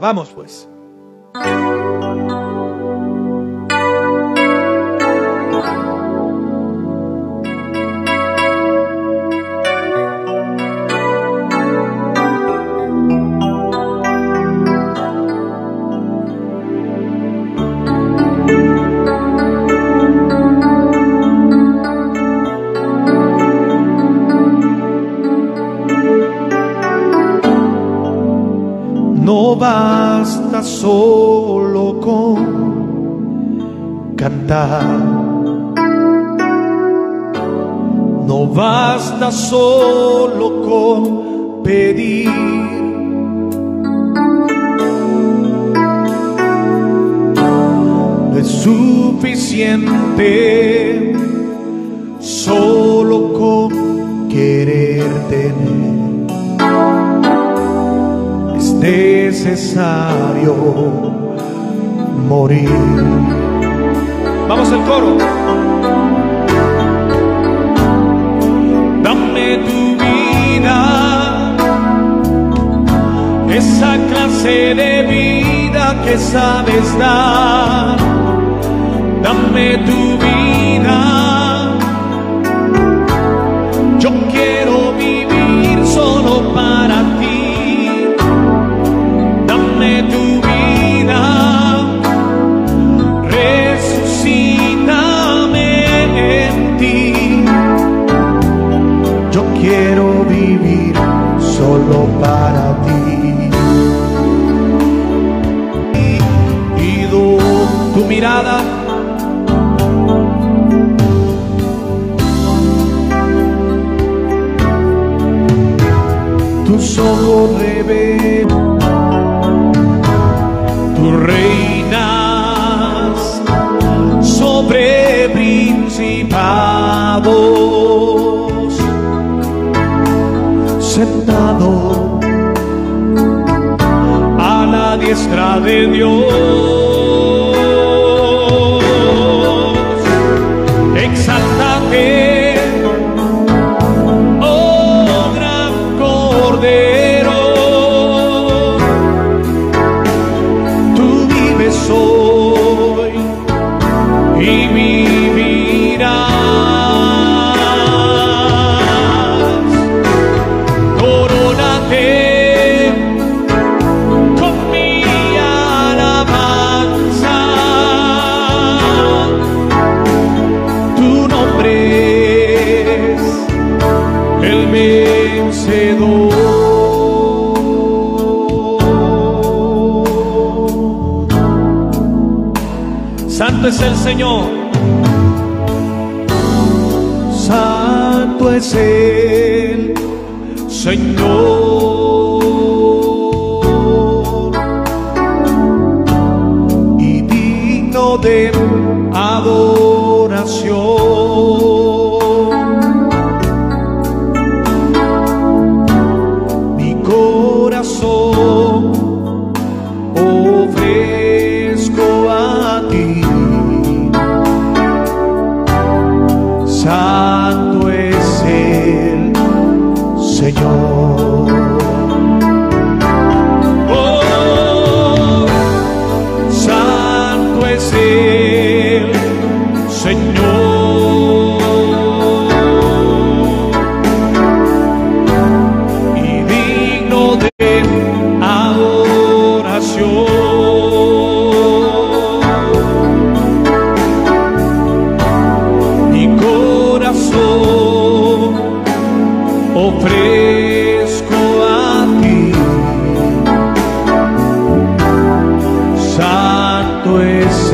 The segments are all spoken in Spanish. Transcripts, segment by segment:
Vamos pues. Solo con cantar. No basta solo con pedir. No es suficiente solo con querer tener necesario morir. Vamos al coro. Dame tu vida, esa clase de vida que sabes dar. Dame tu vida. Para ti. Tu mirada. Tus ojos revelan Tú reinas sobre principados, sentado a la diestra de Dios. El Señor.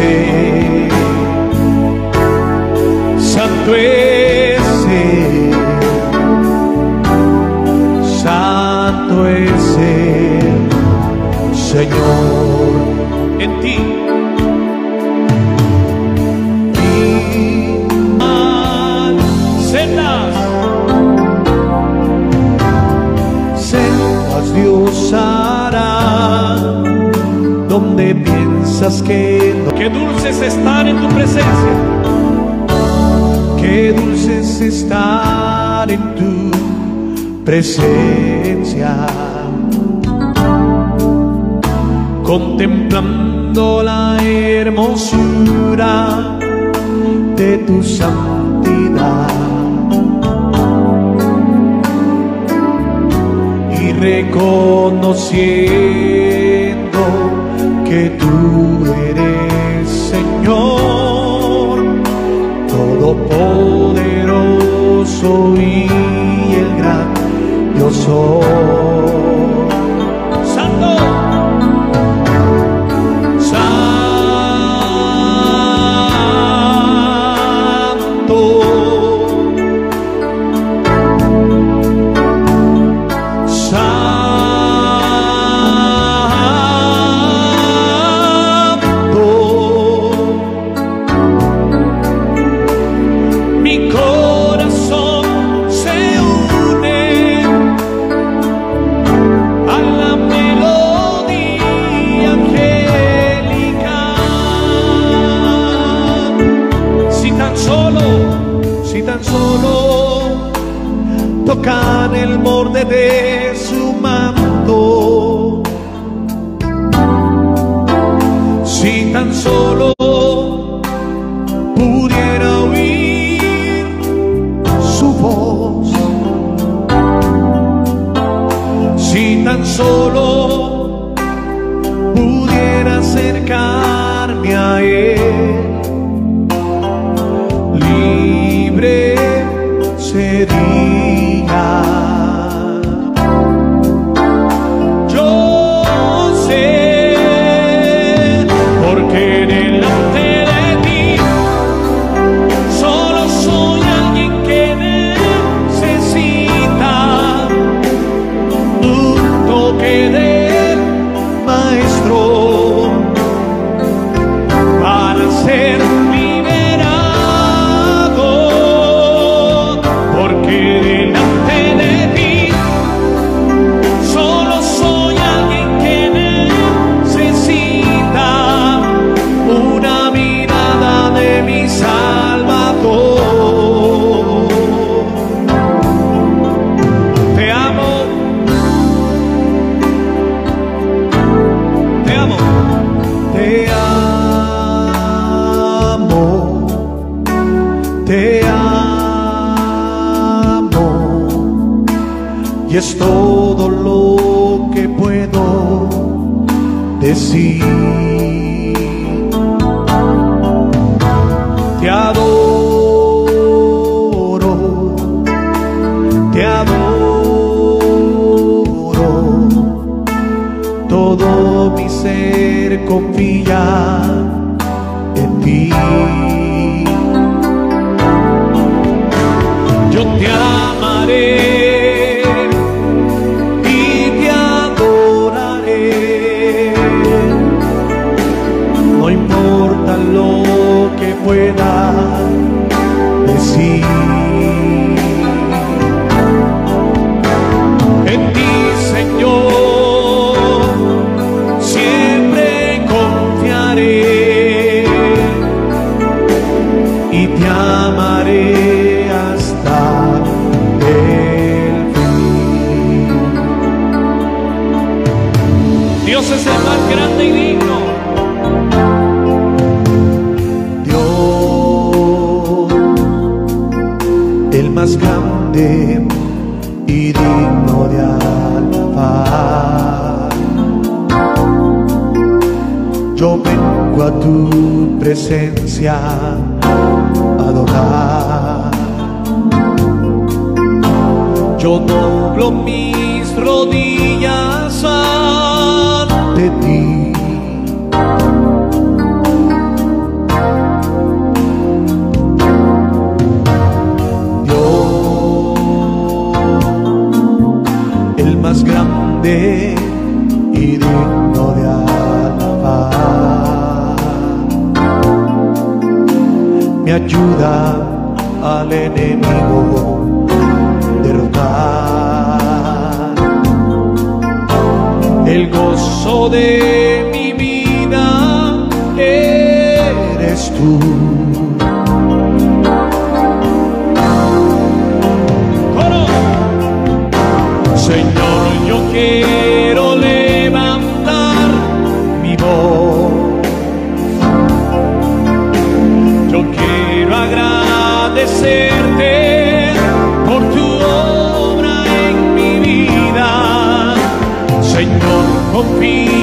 Es Él, Santo es Él, Santo es Él, Señor, en ti. Dios hará donde piensas que dulce estar en tu presencia. Qué dulce es estar en tu presencia. Contemplando la hermosura de tu santidad. Y reconociendo soy el gran, yo soy. puede y es todo lo que puedo decir. Te adoro, te adoro, todo mi ser confía grande y digno de alabar. Me ayuda al enemigo derrotar. El gozo de mi vida eres tú. quiero levantar mi voz. Yo quiero agradecerte por tu obra en mi vida. Señor, confío.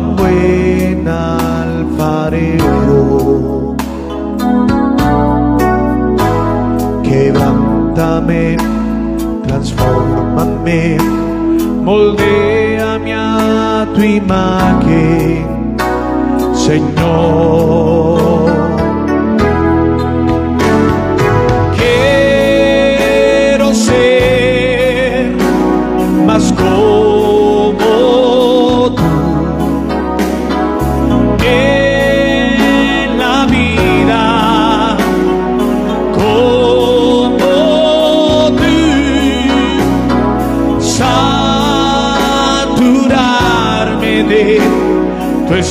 tan buen alfarero. Quebrántame, transfórmame, moldéame a tu imagen, Señor.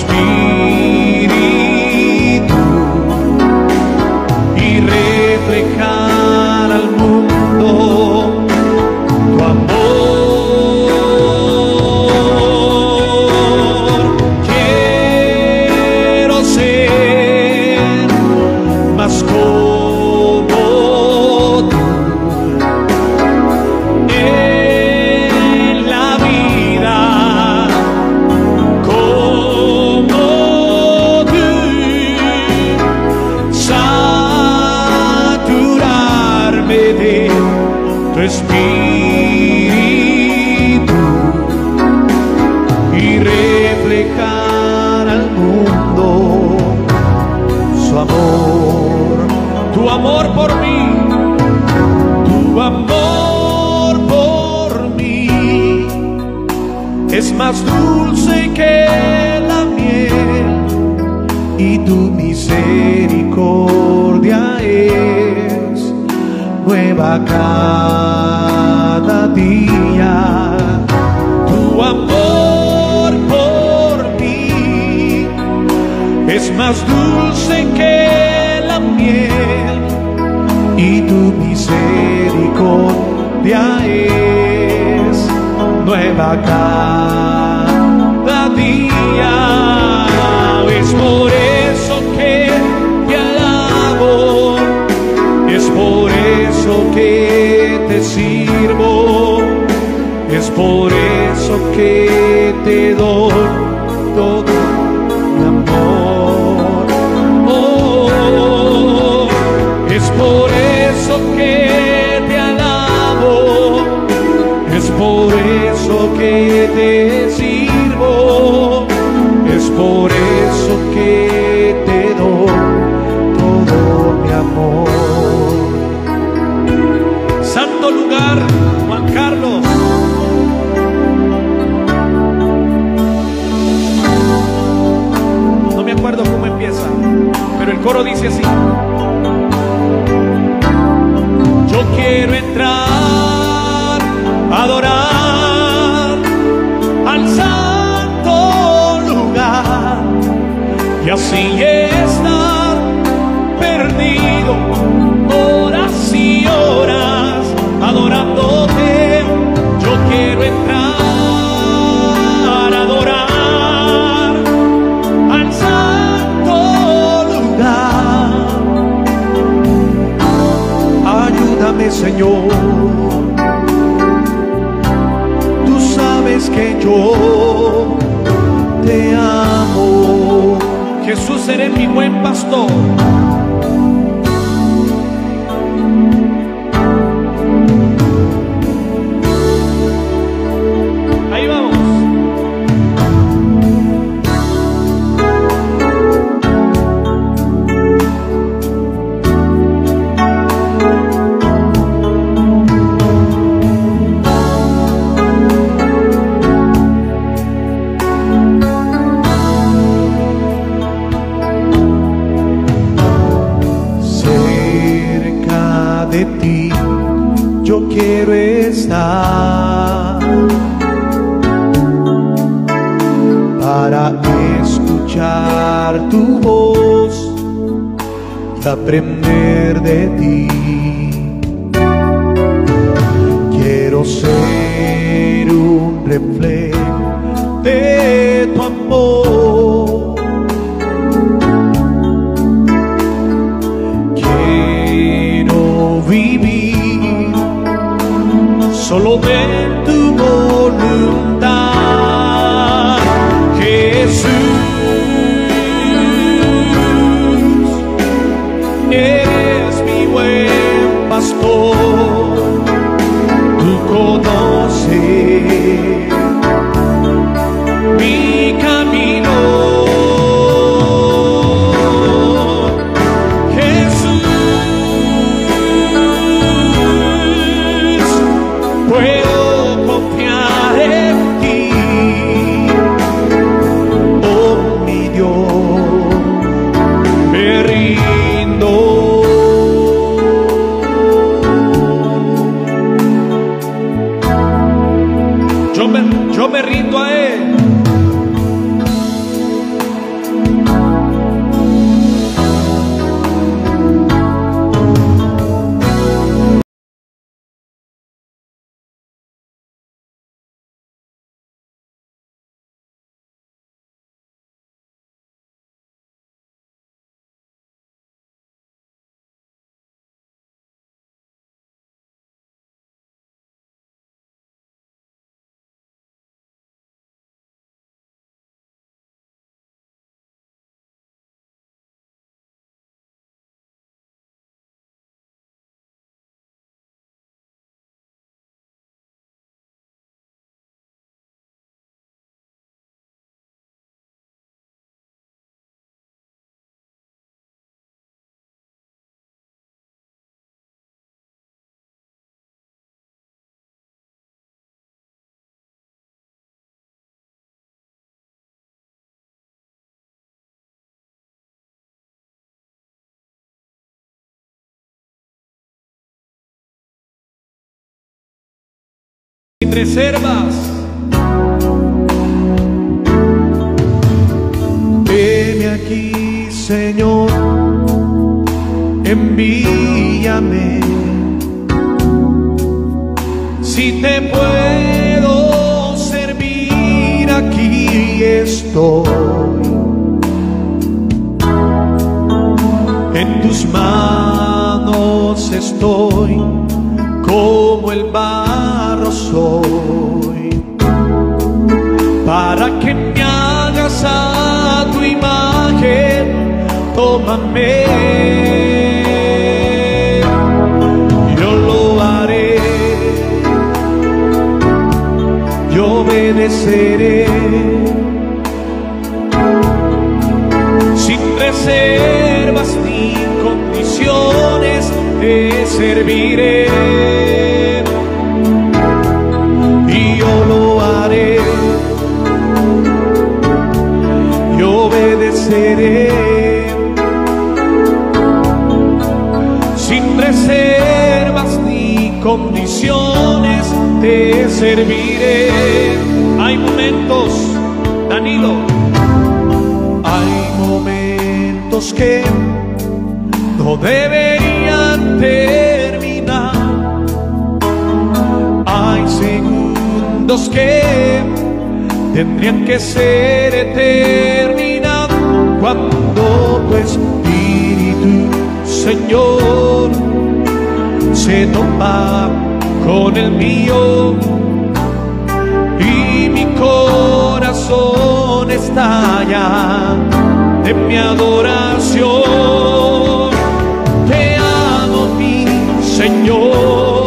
Espíritu y reflejar. es más dulce que la miel y tu misericordia es nueva cada día. Tu amor por mí es más dulce que la miel y tu misericordia es nueva cada día. Es por eso que te alabo, es por eso que te sirvo, es por eso que te doy. Aprender de ti. Sin reservas. Veme aquí, Señor, envíame. Si te puedo servir, aquí estoy. En tus manos estoy como el barro soy, para que me hagas a tu imagen, tómame. Yo lo haré, yo obedeceré, sin reservas ni condiciones, te serviré. Condiciones, te serviré. Hay momentos, Danilo, hay momentos que no deberían terminar. Hay segundos que tendrían que ser eterminados cuando tu espíritu, Señor, se topa con el mío y mi corazón estalla de mi adoración. Te amo, mi Señor.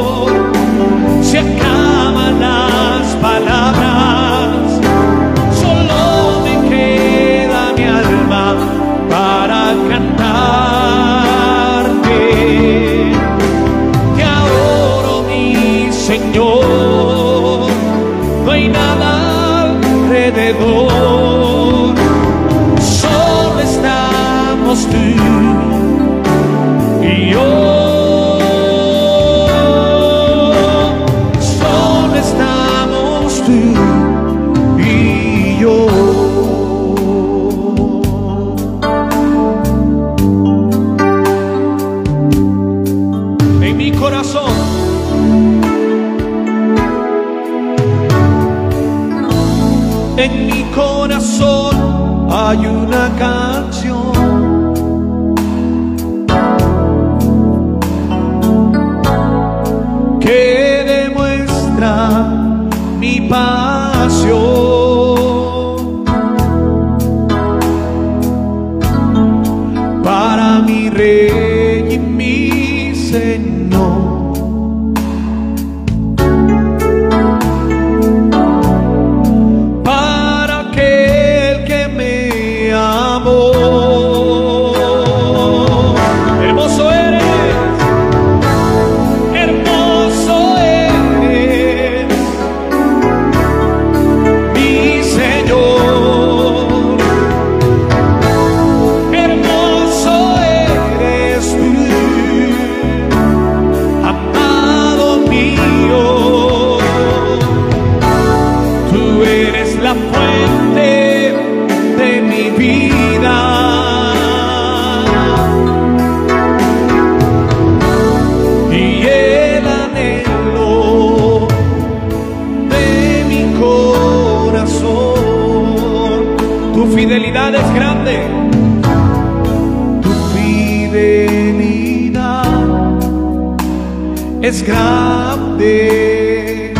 Es grande.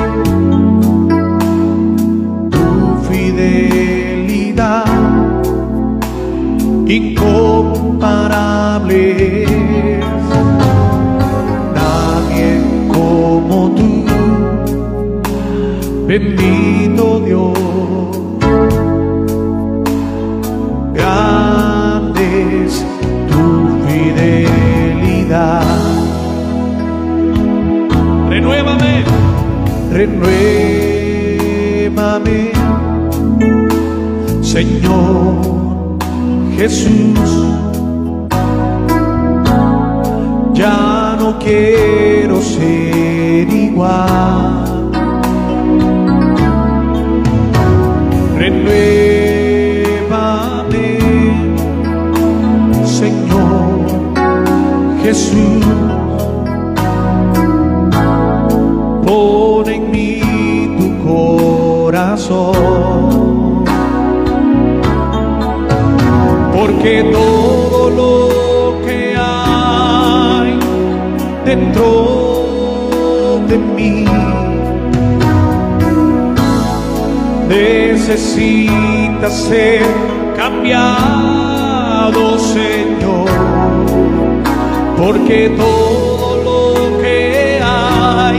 tu fidelidad incomparable nadie como tú. Bendito Dios renuévame, Señor Jesús. Ya no quiero ser igual. Renuévame, dentro de mí necesita ser cambiado, Señor, porque todo lo que hay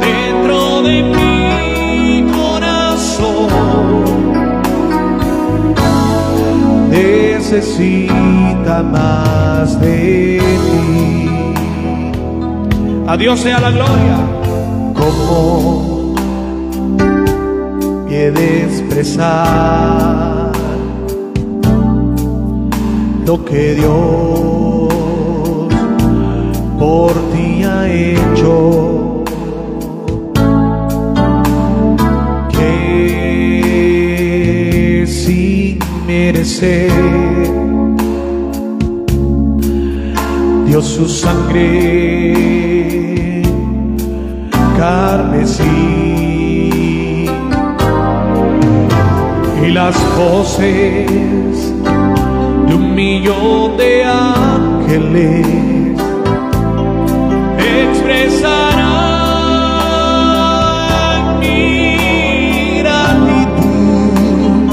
dentro de mi corazón necesita más de ti. A Dios sea la gloria. Como he de expresar lo que Dios por ti ha hecho. Que sin merecer dio su sangre carmesí y las voces de un millón de ángeles expresarán mi gratitud.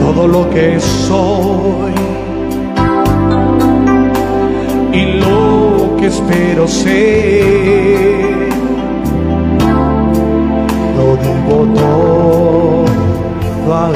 Todo lo que soy espero ser. Lo digo todo a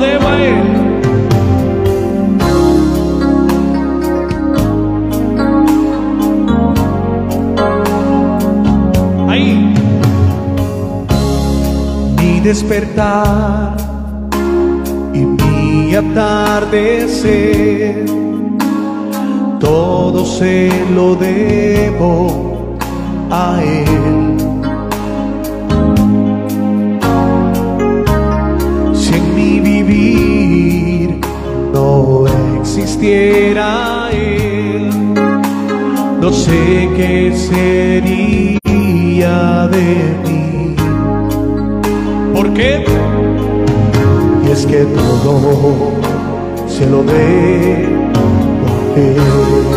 debo a Él. Ahí. Mi despertar y mi atardecer, todo se lo debo a Él no existiera Él, no sé qué sería de mí. ¿Por qué? Y es que todo se lo a Él.